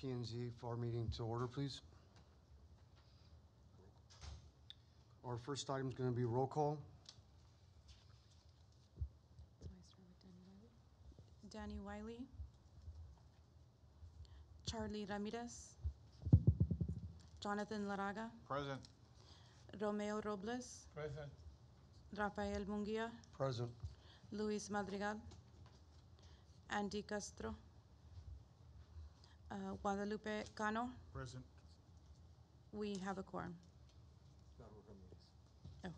P and Z Pharr meeting to order, please. Our first item is going to be roll call. Danny Wiley. Charlie Ramirez. Jonathan Laraga. Present. Romeo Robles. Present. Rafael Munguia. Present. Luis Madrigal. Andy Castro. Uh, Guadalupe Cano. Present. We have a quorum. Oh.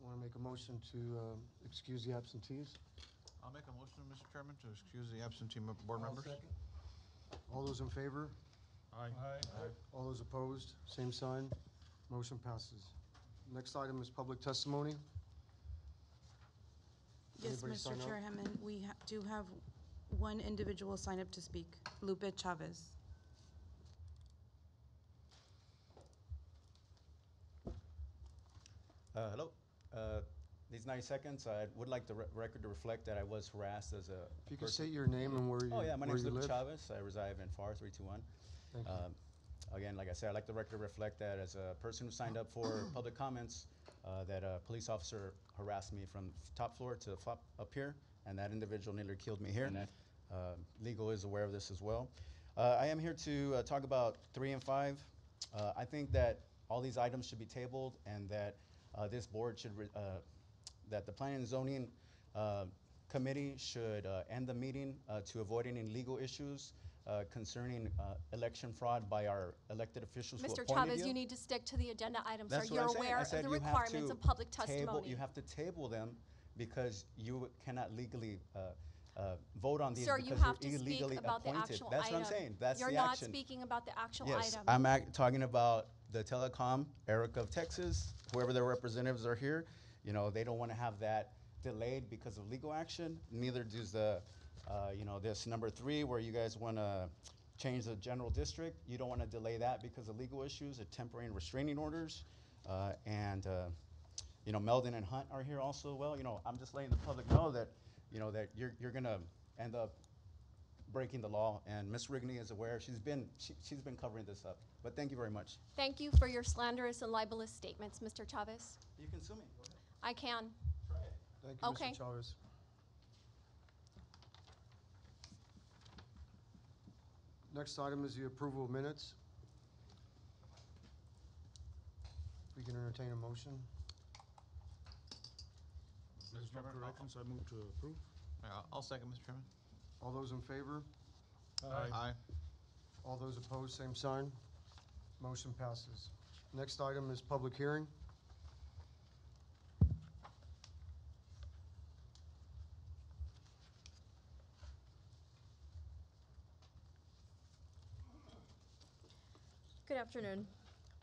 Want to make a motion to uh, excuse the absentees? I'll make a motion, Mr. Chairman, to excuse the absentee mem- board members. All those in favor? Aye. All those opposed? Same sign. Motion passes. Next item is public testimony. Yes, Anybody sign Mr. up? Chairman, we ha- do have one individual sign up to speak, Lupe Chavez. Uh, Hello. Uh, These 90 seconds, I would like the re- record to reflect that I was harassed as a If you could person. state your name and where you, Oh, yeah, my where name's you Luke live. Chavez. I reside in Pharr 321. Thank you. Um, Again, like I said, I'd like the record to reflect that as a person who signed up for public comments, uh, that a police officer harassed me from top floor to flop up here, and that individual nearly killed me here. Uh, Legal is aware of this as well. Uh, I am here to uh, talk about three and five. Uh, I think that all these items should be tabled and that uh, this board should, re- uh, that the planning and zoning uh, committee should uh, end the meeting uh, to avoid any legal issues uh, concerning uh, election fraud by our elected officials Mr. Chavez, you need to stick to the agenda items. That's You're I'm saying. I aware of the you requirements of public table- testimony. You have to table them because you cannot legally uh, uh, vote on these Sir, you because have you're to speak illegally about the appointed. actual That's item. what I'm saying. That's the You're not speaking about the actual Yes, item. I'm talking about the telecom, Eric of Texas, whoever their representatives are here. You know, they don't want to have that delayed because of legal action. Neither does the, uh, you know, this number three where you guys want to change the general district. You don't want to delay that because of legal issues the temporary and restraining orders. Uh, and, uh, you know, Melden and Hunt are here also. Well, you know, I'm just letting the public know that, you know, that you're, you're going to end up breaking the law, and Ms. Rigney is aware. She's been, she, she's been covering this up. But thank you very much. Thank you for your slanderous and libelous statements, Mr. Chavez. You can sue me. Go ahead. I can. Thank you, Okay. Mr. Chavez. Next item is the approval of minutes. We can entertain a motion. Mr. Chairman, I'll- corrections, I move to approve. Yeah, I'll- I'll second, Mr. Chairman. All those in favor? Aye. All those opposed, same sign. Motion passes. Next item is public hearing. Good afternoon.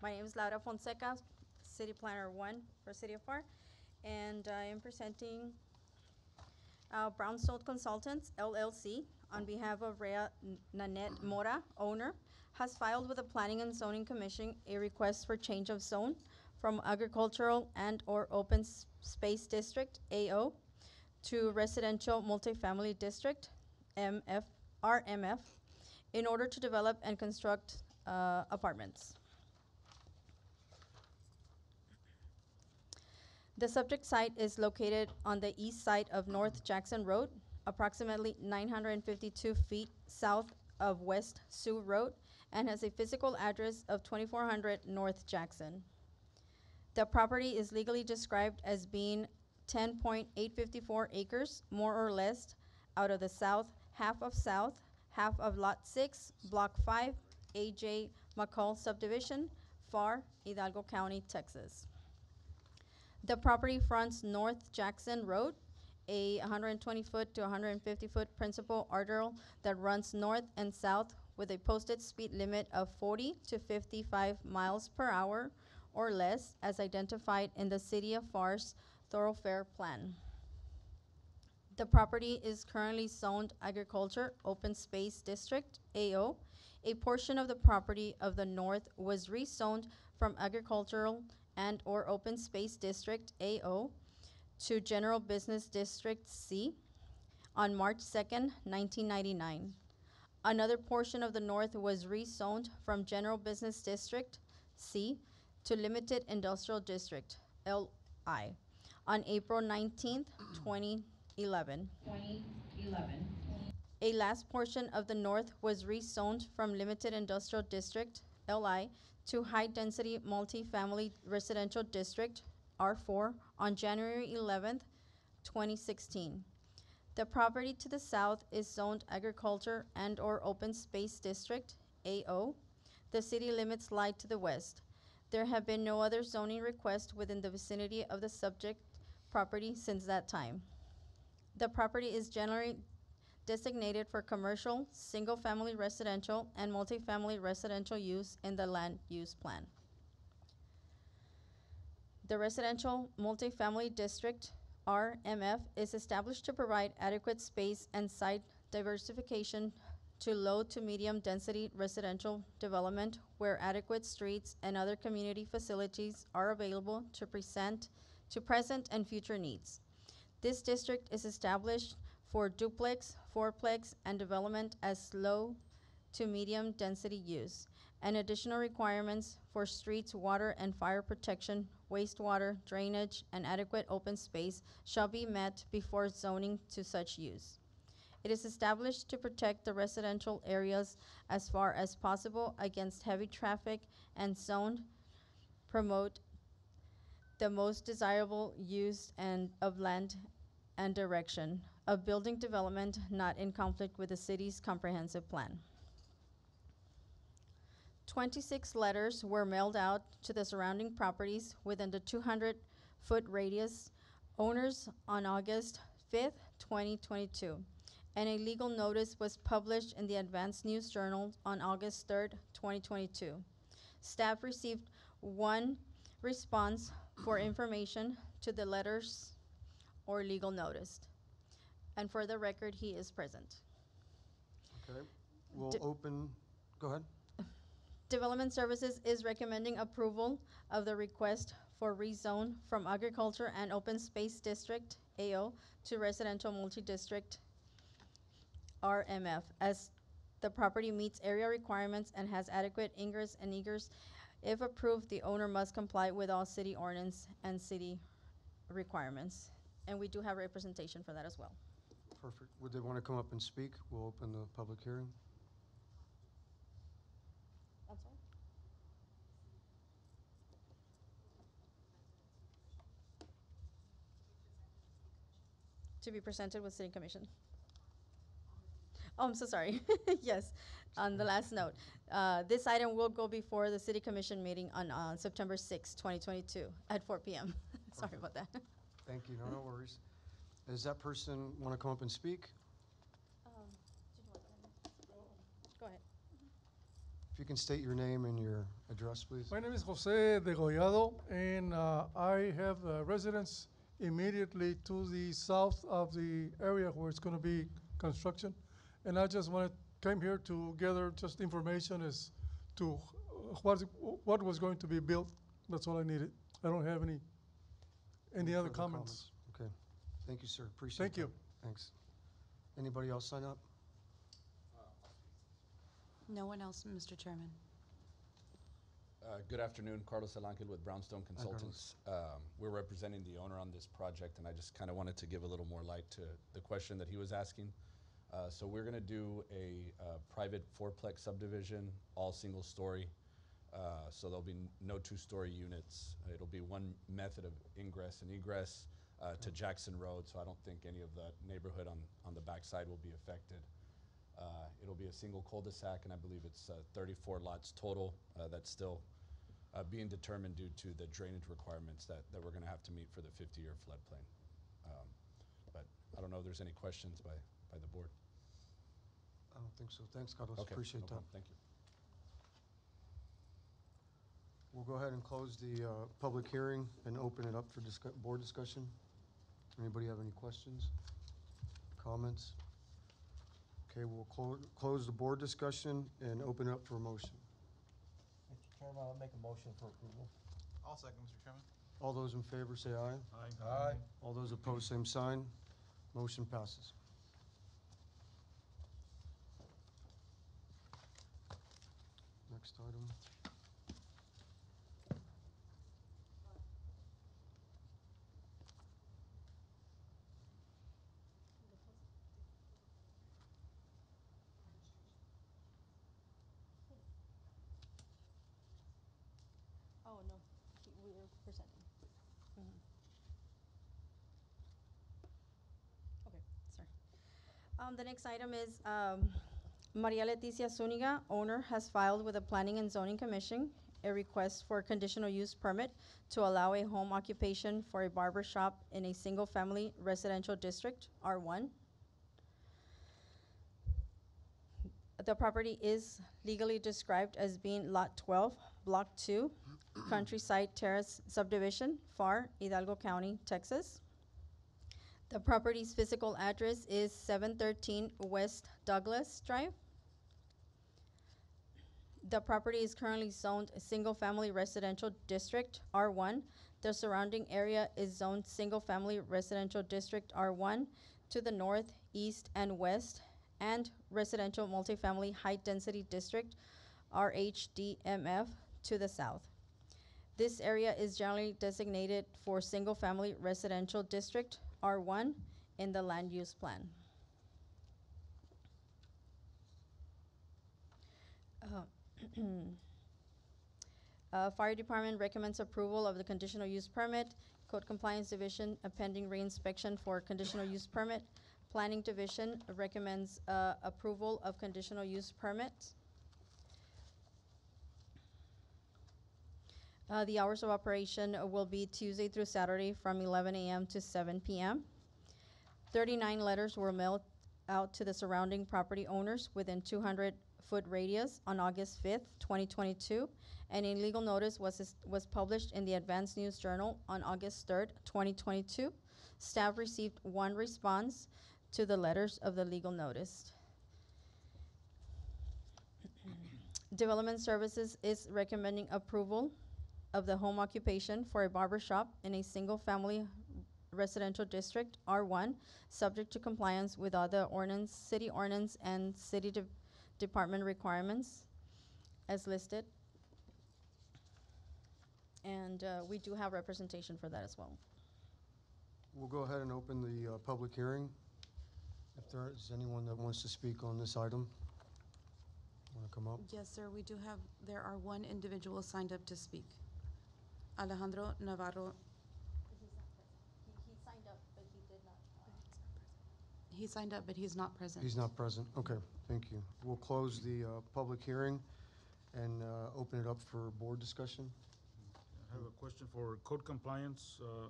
My name is Laura Fonseca, City Planner One for City of Pharr, and I am presenting uh, Brownstone Consultants LLC on behalf of Rhea Nanette Mora, owner, has filed with the Planning and Zoning Commission a request for change of zone from agricultural and/or open s- space district AO to residential multifamily district MF RMF in order to develop and construct uh, apartments. The subject site is located on the east side of North Jackson Road, approximately 952 feet south of West Sioux Road, and has a physical address of 2400 North Jackson. The property is legally described as being 10.854 acres, more or less, out of the south half of South, half of Lot 6, Block 5, AJ McColl subdivision, Pharr, Hidalgo County, Texas. The property fronts North Jackson Road, a 120-foot to 150-foot principal arterial that runs north and south with a posted speed limit of 40 to 55 miles per hour or less as identified in the City of Pharr's thoroughfare plan. The property is currently zoned agriculture open space district, AO. A portion of the property of the north was rezoned from agricultural and/or open space district, AO, to general business district, C. on March second, nineteen ninety-nine. Another portion of the north was rezoned from General Business District, C, to Limited Industrial District, LI, on April nineteenth, twenty eleven. A last portion of the north was rezoned from Limited Industrial District, LI, to High Density Multifamily Residential District, R4, on January eleventh, twenty sixteen. The property to the south is zoned Agriculture and/or Open Space District, AO. The city limits lie to the west. There have been no other zoning requests within the vicinity of the subject property since that time. The property is generally designated for commercial, single-family residential, and multifamily residential use in the land use plan. The residential multifamily district, RMF, is established to provide adequate space and site diversification to low to medium density residential development where adequate streets and other community facilities are available to present, to present and future needs. This district is established for duplex, fourplex, and development as low to medium density use, and additional requirements for streets, water and fire protection, wastewater, drainage, and adequate open space shall be met before zoning to such use. It is established to protect the residential areas as far as possible against heavy traffic and zoned promote the most desirable use and of land and direction of building development not in conflict with the city's comprehensive plan. Twenty-six letters were mailed out to the surrounding properties within the two hundred foot radius owners on August fifth, twenty twenty-two. And a legal notice was published in the Advance News Journal on August third, twenty twenty-two. Staff received one response for information to the letters or legal notice. And for the record, he is present. Okay, we'll D- open, go ahead. Development Services is recommending approval of the request for rezone from Agriculture and Open Space District, AO, to Residential Multi-District, RMF, as the property meets area requirements and has adequate ingress and egress. If approved, the owner must comply with all city ordinance and city requirements. And we do have representation for that as well. Perfect. Would they want to come up and speak? We'll open the public hearing. To be presented with city commission. Oh, I'm so sorry. Yes, on the last note. Uh, this item will go before the city commission meeting on, uh, September sixth, twenty twenty-two, at four PM. Sorry about that. Thank you, no, no worries. Does that person want to come up and speak? Go ahead. If you can state your name and your address, please. My name is Jose de Degollado, and uh, I have uh, residence immediately to the south of the area where it's going to be construction. And I just wanted, came here to gather just information as to what, what was going to be built. That's all I needed. I don't have any, any other further comments. Okay, thank you, sir, appreciate Thank that. you. Thanks. Anybody else sign up? No one else, Mr. Chairman. Uh, Good afternoon, Carlos Alangel with Brownstone Consultants. Um, We're representing the owner on this project, and I just kind of wanted to give a little more light to the question that he was asking. Uh, So we're going to do a uh, private fourplex subdivision, all single-story. Uh, So there'll be n- no two-story units. It'll be one method of ingress and egress uh, to Jackson Road, so I don't think any of the neighborhood on, on the backside will be affected. Uh, It'll be a single cul-de-sac, and I believe it's uh, 34 lots total. Uh, That's still uh, being determined due to the drainage requirements that, that we're going to have to meet for the 50-year floodplain. Um, But I don't know if there's any questions by, by the board. I don't think so. Thanks, Carlos, Okay, appreciate no that. problem. Thank you. We'll go ahead and close the uh, public hearing and open it up for discu- board discussion. Anybody have any questions, comments? Okay, we'll clo- close the board discussion and open up for a motion. Mr. Chairman, I'll make a motion for approval. I'll second, Mr. Chairman. All those in favor say aye. Aye. Aye. All those opposed, same sign. Motion passes. Next item. Um, the next item is, um, Maria Leticia Zuniga, owner, has filed with the Planning and Zoning Commission a request for a conditional use permit to allow a home occupation for a barber shop in a single-family residential district, R one. The property is legally described as being Lot twelve, Block two, Countryside Terrace subdivision, Pharr, Hidalgo County, Texas. The property's physical address is seven thirteen West Douglas Drive. The property is currently zoned single-family residential district, R one. The surrounding area is zoned single-family residential district, R one, to the north, east, and west, and residential multifamily high-density district, RHDMF, to the south. This area is generally designated for single-family residential district, R1, in the land use plan. Uh, uh, Fire Department recommends approval of the conditional use permit. Code Compliance Division, a pending reinspection for conditional use permit. Planning Division recommends uh, approval of conditional use permit. Uh, the hours of operation will be Tuesday through Saturday from 11 a.m. to 7 p.m. 39 letters were mailed out to the surrounding property owners within 200 foot radius on August 5th, 2022, and a legal notice was was published in the Advance News Journal on August 3rd, 2022. Staff received one response to the letters of the legal notice. Development Services is recommending approval of the home occupation for a barber shop in a single-family residential district, R1, subject to compliance with other ordinance, city ordinance, and city de- department requirements as listed. And uh, we do have representation for that as well. We'll go ahead and open the uh, public hearing. If there is anyone that wants to speak on this item, want to come up? Yes, sir, we do have, there are one individual signed up to speak. Alejandro Navarro, He signed up, but he did not. he signed up, but he's not present. He's not present. Okay, thank you. We'll close the uh, public hearing and uh, open it up for board discussion. I have a question for code compliance. Uh,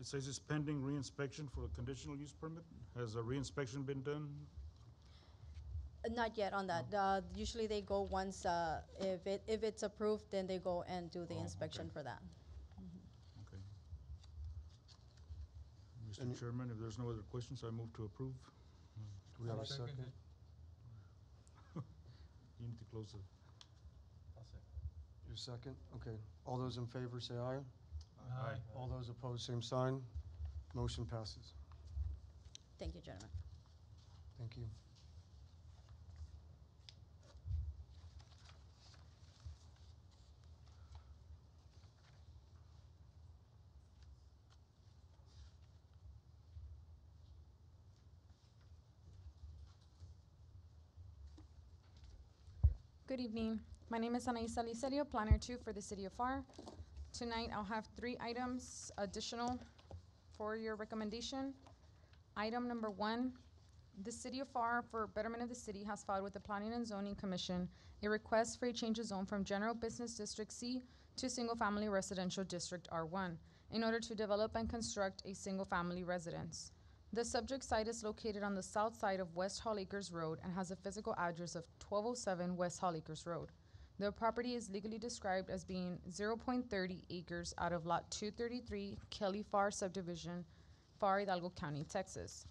It says it's pending reinspection for a conditional use permit. Has a reinspection been done? Uh, Not yet on that. Uh, Usually they go once, uh, if it, if it's approved, then they go and do the Oh, inspection okay. for that. Any- Mr. Chairman, if there's no other questions, I move to approve. Do we have a second? You need to close the, I'll second. Your second? Okay. All those in favor say aye. Aye. All those opposed, same sign. Motion passes. Thank you, gentlemen. Thank you. Good evening. My name is Anaisa Licerio, Planner Two for the City of Pharr. Tonight, I'll have three items additional for your recommendation. Item number one, the City of Pharr, for betterment of the city, has filed with the Planning and Zoning Commission a request for a change of zone from General Business District C to Single Family Residential District R one in order to develop and construct a single-family residence. The subject site is located on the south side of West Hall Acres Road and has a physical address of twelve oh seven West Hall Acres Road. The property is legally described as being zero point thirty acres out of lot two thirty-three Kelly Pharr subdivision, Pharr Hidalgo County, Texas.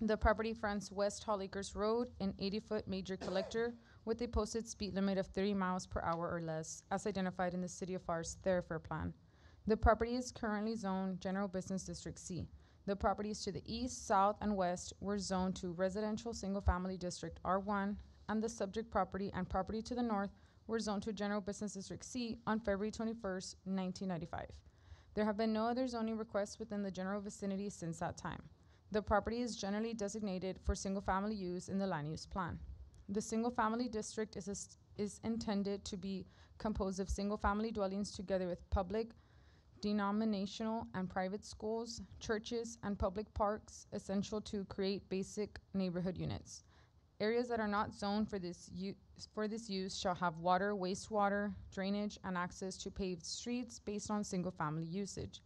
The property fronts West Hall Acres Road, an eighty-foot major collector with a posted speed limit of thirty miles per hour or less, as identified in the City of Pharr's thoroughfare plan. The property is currently zoned General Business District C. The properties to the east, south, and west were zoned to residential single-family district R one, and the subject property and property to the north were zoned to General Business District C on February twenty-first, nineteen ninety-five. There have been no other zoning requests within the general vicinity since that time. The property is generally designated for single-family use in the land use plan. The single-family district is, is, is intended to be composed of single-family dwellings together with public, denominational, and private schools, churches, and public parks, essential to create basic neighborhood units. Areas that are not zoned for this for this use shall have water, wastewater, drainage, and access to paved streets based on single-family usage.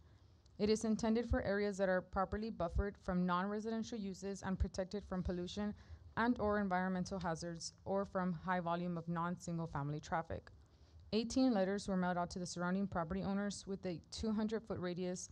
It is intended for areas that are properly buffered from non-residential uses and protected from pollution and/or environmental hazards or from high volume of non-single-family traffic. 18 letters were mailed out to the surrounding property owners with a 200-foot radius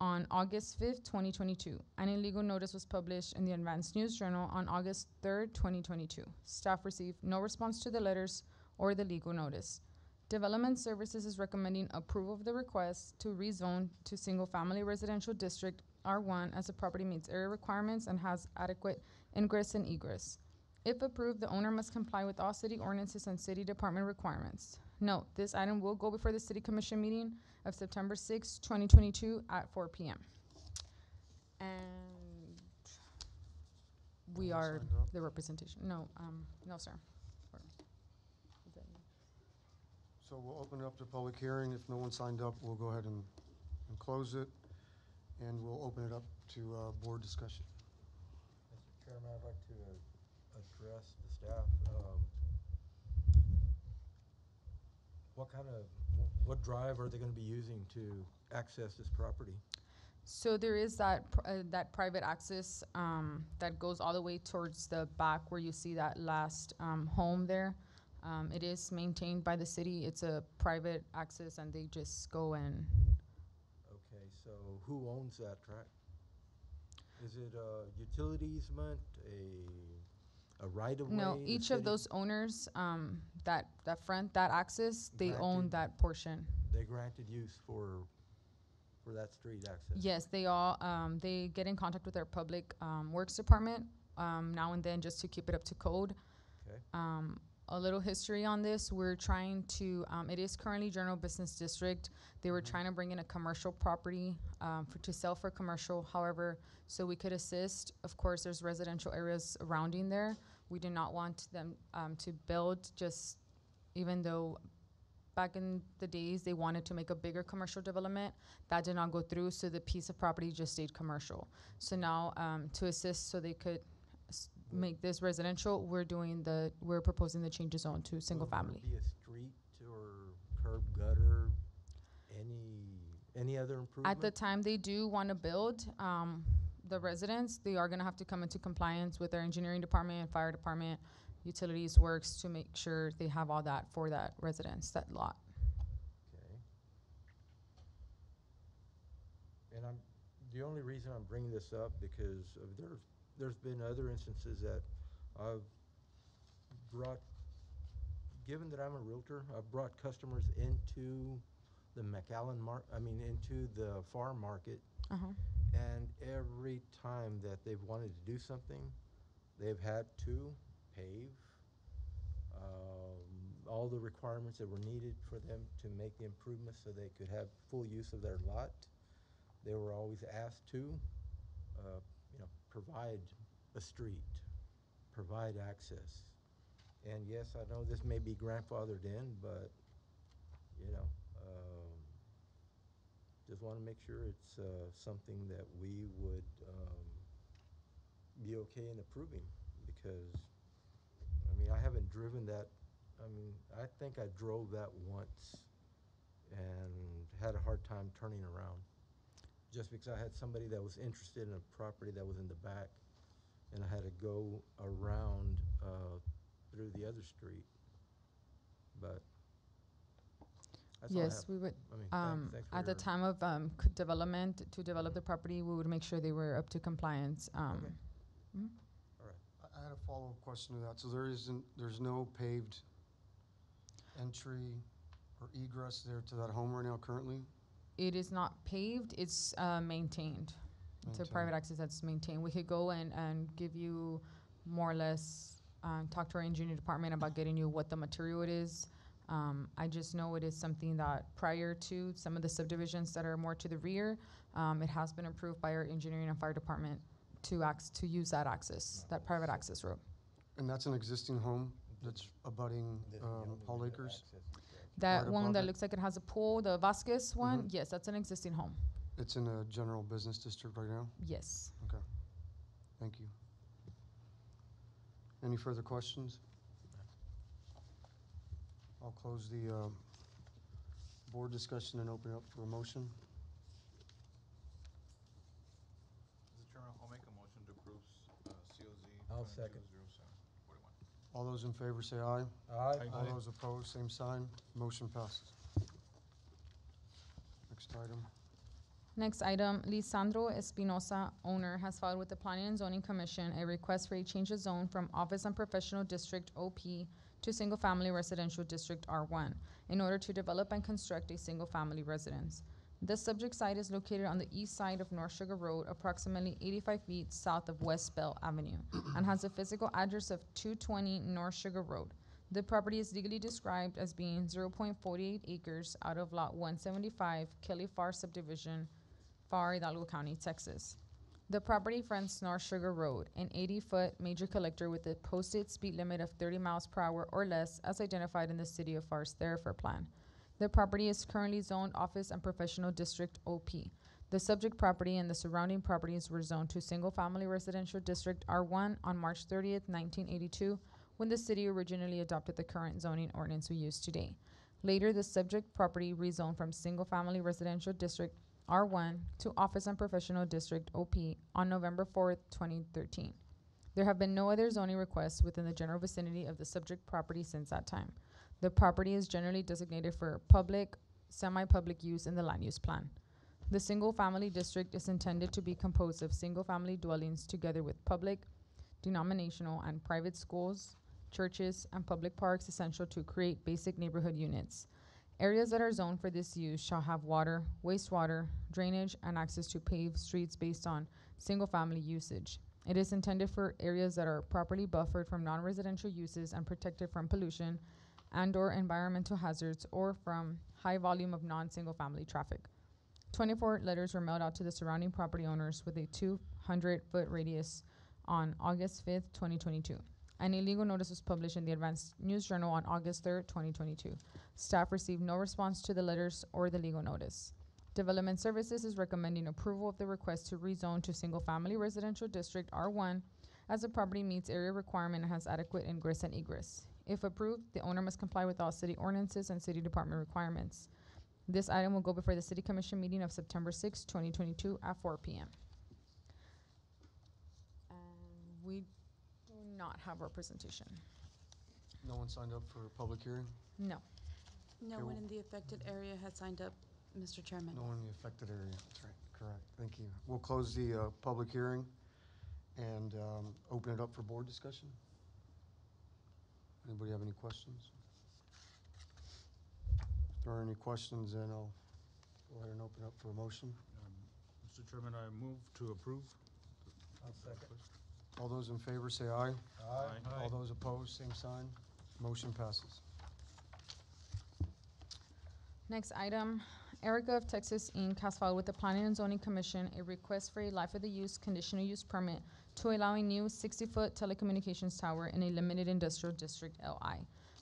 on August 5th, 2022. An illegal notice was published in the Advanced News Journal on August 3rd, 2022. Staff received no response to the letters or the legal notice. Development Services is recommending approval of the request to rezone to single-family residential district R1 as the property meets area requirements and has adequate ingress and egress. If approved, the owner must comply with all city ordinances and city department requirements. Note, this item will go before the city commission meeting of September 6, twenty twenty-two at four P M. And we are the representation, no, um, no, sir. Or- is that- So we'll open it up to public hearing. If no one signed up, we'll go ahead and, and close it. And we'll open it up to, uh, board discussion. Mr. Chairman, I'd like to uh, address the staff. um, What kind of, what drive are they gonna be using to access this property? So there is that, pr- uh, that private access, um, that goes all the way towards the back where you see that last, um, home there. Um, it is maintained by the city. It's a private access and they just go in. Okay, so who owns that track? Is it a utility easement, a, a right-of-way? no, the each of those owners, um, that, that front, that access, they own Granted. that portion. They granted use for, for that street access? Yes, they all, um, they get in contact with their public, um, works department, um, now and then just to keep it up to code. Okay. Um, a little history on this, we're trying to, um, it is currently general business district. They were Mhm. trying to bring in a commercial property, um, for, to sell for commercial, however, so we could assist. Of course, there's residential areas surrounding there. We do not want them, um, to build just, even though back in the days, they wanted to make a bigger commercial development. That did not go through, so the piece of property just stayed commercial. So now, um, to assist so they could s- make this residential, we're doing the, we're proposing the change of zone to single Will there family. be a street or curb gutter, any, any other improvement? At the time they do want to build, um, the residents, they are gonna have to come into compliance with their engineering department, fire department, utilities works to make sure they have all that for that residence, that lot. Okay. And I'm, the only reason I'm bringing this up because of there's, there's been other instances that I've brought, given that I'm a Realtor, I've brought customers into the McAllen mar, I mean, into the farm market Uh-huh. And every time that they've wanted to do something, they've had to pave um, all the requirements that were needed for them to make the improvements so they could have full use of their lot. They were always asked to, uh, you know, provide a street, provide access. And yes, I know this may be grandfathered in, but, you know, just want to make sure it's uh, something that we would um, be okay in approving, because, I mean, I haven't driven that, I mean, I think I drove that once and had a hard time turning around, just because I had somebody that was interested in a property that was in the back, and I had to go around uh, through the other street, but that's all I Yes, have. we would, I mean, um, thanks, thanks for at the your- time of, um, c- development, to develop the property, we would make sure they were up to compliance, um. Okay. mhm. All right. I I had a follow-up question to that. So there isn't, there's no paved entry or egress there to that home right now currently? It is not paved, it's, uh, maintained. It's a Maintained. private access that's maintained. We could go and, and give you more or less, um, talk to our engineering department about getting you what the material it is. Um, I just know it is something that prior to some of the subdivisions that are more to the rear, um, it has been approved by our engineering and fire department to ax, to use that access, that private access road. And that's an existing home that's abutting um, Hall Acres? That Fire one that department? looks like it has a pool, the Vasquez one, Mhm. yes, that's an existing home, It's in a general business district right now? yes. Okay, thank you. Any further questions? I'll close the uh, board discussion and open it up for a motion. Mr. Chairman, I'll make a motion to approve, uh, COZ. I'll second. 200741. All those in favor say aye. Aye. All those opposed, same sign. Motion passes. Next item. Next item, Lisandro Espinosa, owner, has filed with the Planning and Zoning Commission a request for a change of zone from Office and Professional District OP to Single Family Residential District R1 in order to develop and construct a single-family residence. The subject site is located on the east side of North Sugar Road, approximately eighty-five feet south of West Bell Avenue, and has a physical address of two twenty North Sugar Road. The property is legally described as being zero point forty-eight acres out of lot one seventy-five, Kelly Pharr subdivision, Pharr Hidalgo County, Texas. The property fronts North Sugar Road, an eighty-foot major collector with a posted speed limit of thirty miles per hour or less as identified in the city of Pharr's thoroughfare plan. The property is currently zoned Office and Professional District OP. The subject property and the surrounding properties were zoned to Single Family Residential District R1 on March thirtieth, nineteen eighty-two, when the city originally adopted the current zoning ordinance we use today. Later, the subject property rezoned from Single Family Residential District R1 to Office and Professional District OP on November fourth, twenty thirteen. There have been no other zoning requests within the general vicinity of the subject property since that time. The property is generally designated for public, semi-public use in the land use plan. The single-family district is intended to be composed of single-family dwellings together with public, denominational, and private schools, churches, and public parks essential to create basic neighborhood units. Areas that are zoned for this use shall have water, wastewater, drainage, and access to paved streets based on single-family usage. It is intended for areas that are properly buffered from non-residential uses and protected from pollution and/or environmental hazards or from high volume of non-single-family traffic. Twenty-four letters were mailed out to the surrounding property owners with a two hundred foot radius on August fifth, twenty twenty-two. An illegal notice was published in the Advanced News Journal on August third, twenty twenty-two. Staff received no response to the letters or the legal notice. Development Services is recommending approval of the request to rezone to single-family residential district R one as the property meets area requirement and has adequate ingress and egress. If approved, the owner must comply with all city ordinances and city department requirements. This item will go before the city commission meeting of September sixth, twenty twenty-two at four P M. And we not have representation. No one signed up for a public hearing? No. No Okay, one in the affected area has signed up, Mr. Chairman. No one in the affected area, that's right, correct, thank you. We'll close the uh, public hearing and um, open it up for board discussion. Anybody have any questions? If there are any questions, then I'll go ahead and open up for a motion. Um, Mr. Chairman, I move to approve. I'll second. All those in favor say aye. Aye. All those opposed, same sign. Motion passes. Next item, Erika of Texas Inc. has filed with the Planning and Zoning Commission a request for a life of the use conditional use permit to allow a new sixty-foot telecommunications tower in a limited industrial district LI.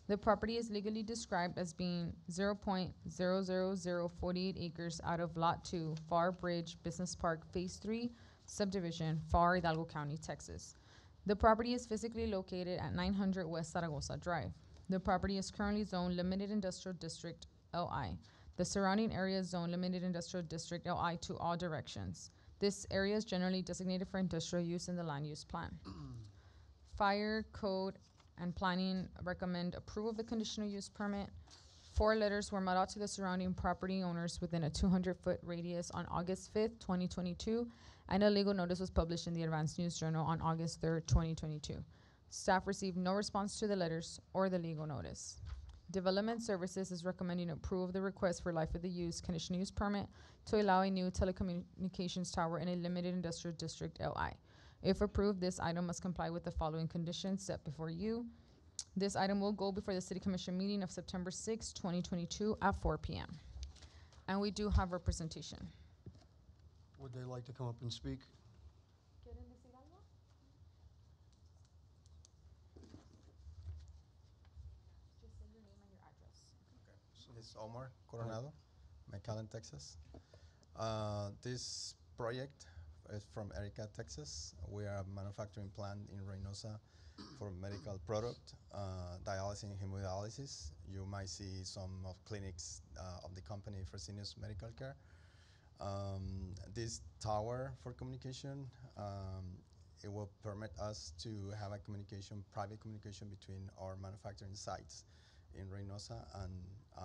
The property is legally described as being zero point zero zero zero forty-eight acres out of Lot Two, Pharr Bridge Business Park Phase Three subdivision, Pharr Hidalgo County, Texas. The property is physically located at nine hundred West Zaragoza Drive. The property is currently zoned Limited Industrial District LI. The surrounding area is zoned Limited Industrial District LI to all directions. This area is generally designated for industrial use in the land use plan. Fire, code, and planning recommend approval of the conditional use permit. Four letters were mailed out to the surrounding property owners within a two hundred foot radius on August fifth, twenty twenty-two, and a legal notice was published in the Advanced News Journal on August third, twenty twenty-two. Staff received no response to the letters or the legal notice. Development Services is recommending approval of the request for life of the use conditional use permit to allow a new telecommunications tower in a limited industrial district LI. If approved, this item must comply with the following conditions set before you. This item will go before the city commission meeting of September sixth, twenty twenty-two at four PM. And we do have representation. Would they like to come up and speak? It's Omar Coronado, McAllen, Texas. Uh, this project is from Erika, Texas. We are a manufacturing plant in Reynosa for medical product, uh, dialysis and hemodialysis. You might see some of clinics uh, of the company Fresenius Medical Care. Um, this tower for communication, um, it will permit us to have a communication, private communication between our manufacturing sites in Reynosa and,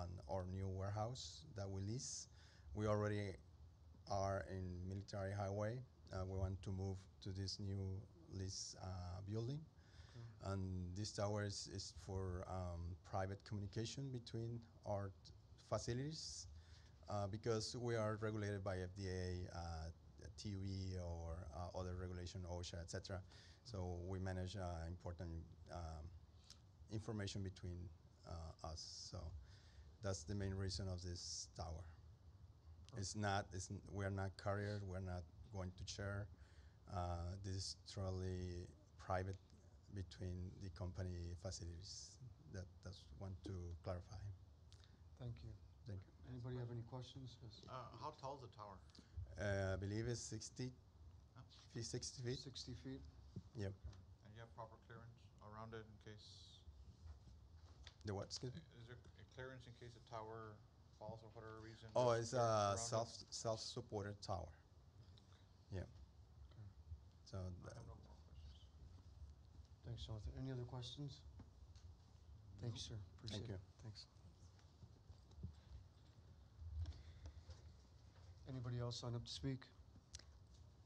and our new warehouse that we lease. We already are in Military Highway. Uh, we want to move to this new lease uh, building. And this tower is, is for um, private communication between our facilities uh, because we are regulated by FDA, uh, TUE, or uh, other regulation, OSHA, etc. So we manage uh, important um, information between uh, us. So that's the main reason of this tower. It's not. It's, we are not carrier. We're not going to share. Uh, this is truly private between the company facilities. That that's want to clarify. Thank you. Thank you. Anybody have any questions? Yes. Uh, how tall is the tower? Uh, I believe it's 60, Huh? feet, 60 feet. Sixty feet? Yep. And you have proper clearance around it in case, The what? Excuse me. is there a clearance in case the tower falls for whatever reason? Oh, it's a around it? self self supported tower. Yeah. So I th- have no more questions. Thanks, Jonathan. Any other questions? Thank you, sir. Appreciate you. it. Thanks. Anybody else sign up to speak?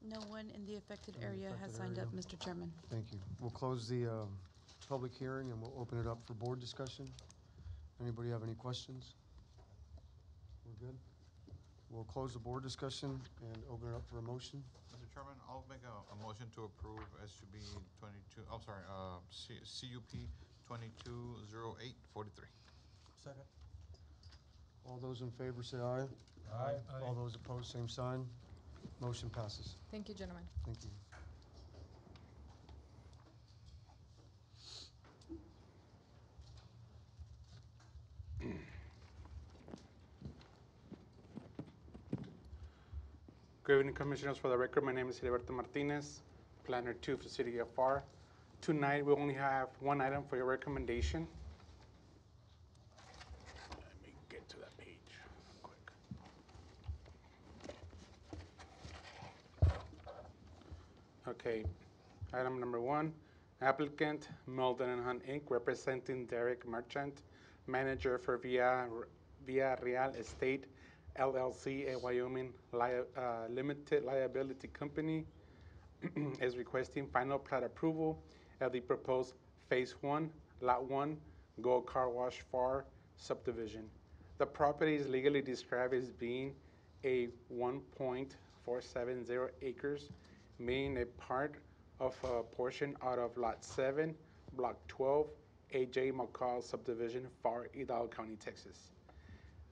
No one in the affected In the area has affected signed area. up, Mr. Chairman. Thank you. We'll close the um, public hearing and we'll open it up for board discussion. Anybody have any questions? We're good? We'll close the board discussion and open it up for a motion. Mr. Chairman, I'll make a, a motion to approve SUB twenty-two, I'm sorry, uh, C, CUP twenty-two zero eight forty-three. Second. All those in favor say aye. Aye. All those opposed, same sign. Motion passes. Thank you, gentlemen. Thank you. Good evening, Commissioners. For the record, my name is Heriberto Martinez, Planner Two for City of Pharr. Tonight, we only have one item for your recommendation. Let me get to that page quick. Okay, item number one, applicant Melden and Hunt Inc., representing Derek Merchant, manager for Via, Via Real Estate LLC, a Wyoming uh, limited liability company, is requesting final plat approval of the proposed Phase One, Lot One, Gold Car Wash Pharr subdivision. The property is legally described as being a one point four seven zero acres, being a part of a portion out of Lot Seven, Block twelve, AJ McColl subdivision, Pharr Hidalgo County, Texas.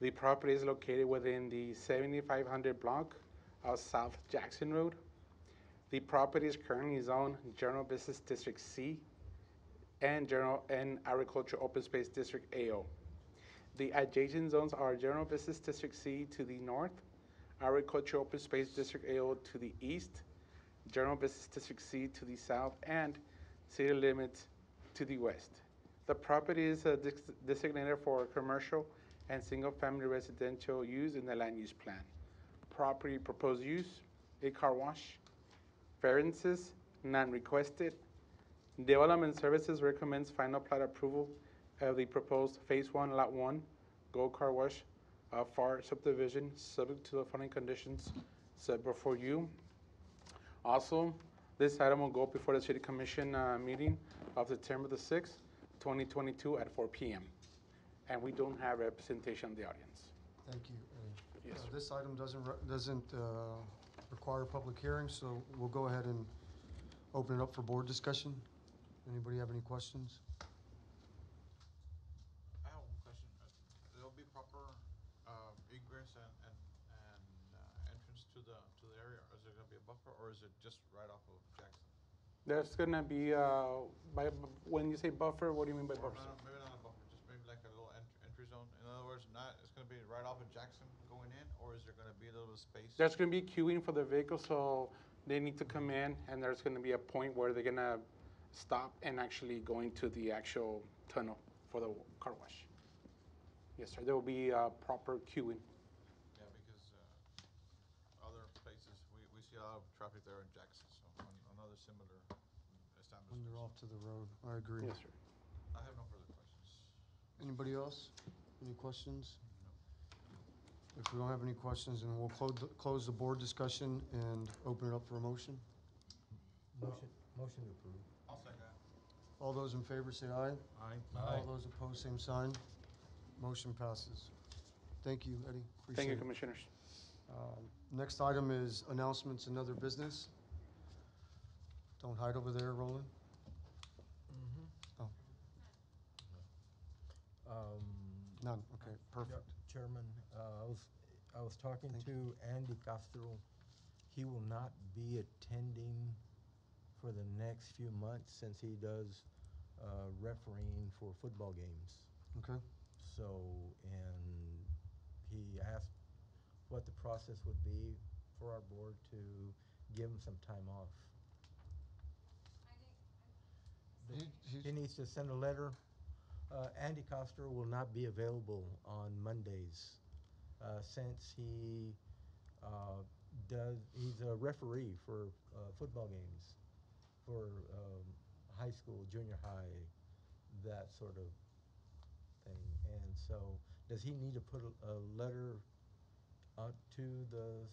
The property is located within the 7500 block of South Jackson Road. The property is currently zoned General Business District C and General and Agriculture Open Space District AO. The adjacent zones are General Business District C to the north, Agriculture Open Space District AO to the east, General Business District C to the south, and city limits to the west. The property is uh, designated for commercial and single-family residential use in the land use plan. Property proposed use, a car wash. Variances, none requested. Development Services recommends final plat approval of the proposed Phase One, Lot One, Gold Car Wash, uh, Pharr subdivision, subject to the following conditions set before you. Also, this item will go before the City Commission uh, meeting of September the sixth, twenty twenty-two at four PM and we don't have representation in the audience. Thank you. Uh, Yes. uh, This item doesn't, re- doesn't uh, require a public hearing, so we'll go ahead and open it up for board discussion. Anybody have any questions? I have one question. Uh, There'll be proper uh, egress and, and, and uh, entrance to the, to the area? Is there gonna be a buffer or is it just right off of Jackson? There's gonna be, uh, by, when you say buffer, what do you mean by Or buffer? not- Maybe not zone. In not, it's gonna be right off of Jackson going in, or is there gonna be a little space? There's gonna be queuing for the vehicles, so they need to come in, and there's gonna be a point where they're gonna stop and actually go into the actual tunnel for the car wash. Yes, sir, there will be, uh, proper queuing. Yeah, because, uh, other places, we, we see a lot of traffic there in Jackson, so an- another similar When establishment. they're off to the road, I agree. Yes, sir. I have no further questions. Anybody else? Any questions? If we don't have any questions, then we'll close, the- close the board discussion and open it up for a motion. Motion, motion to approve. I'll second. All those in favor say aye. Aye. All those opposed, same sign. Motion passes. Thank you, Eddie. Thank Appreciate you, it. Commissioners. Um, Next item is announcements and other business. Don't hide over there, Roland. Mhm. Oh, Um, none, okay, perfect. Chairman, uh, I was, I was talking to Andy Castro. He will not be attending for the next few months since he does uh, refereeing for football games. Okay, So, and he asked what the process would be for our board to give him some time off. He- he's- He needs to send a letter. Uh, Andy Coster will not be available on Mondays, uh, since he, uh, does, he's a referee for, uh, football games, for, um, high school, junior high, that sort of thing. And so, does he need to put a, a letter to the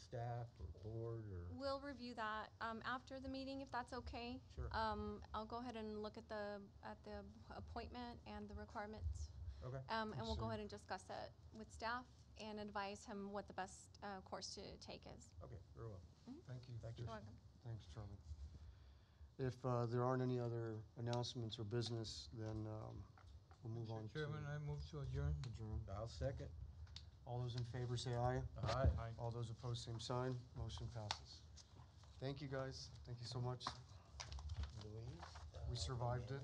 staff or board or? We'll review that um, after the meeting, if that's okay. Sure. Um, I'll go ahead and look at the, at the appointment and the requirements. Okay. Um, And we'll go Sure. ahead and discuss it with staff and advise him what the best uh, course to take is. Okay, very well. Thank you. Thank you. You're welcome. Thanks, Charlie. If uh, there aren't any other announcements or business, then um, we'll move on to. Chairman, I move to adjourn. Adjourn. I'll second. All those in favor say aye. Aye. All those opposed, same sign. Motion passes. Thank you, guys. Thank you so much. Louise? We survived it.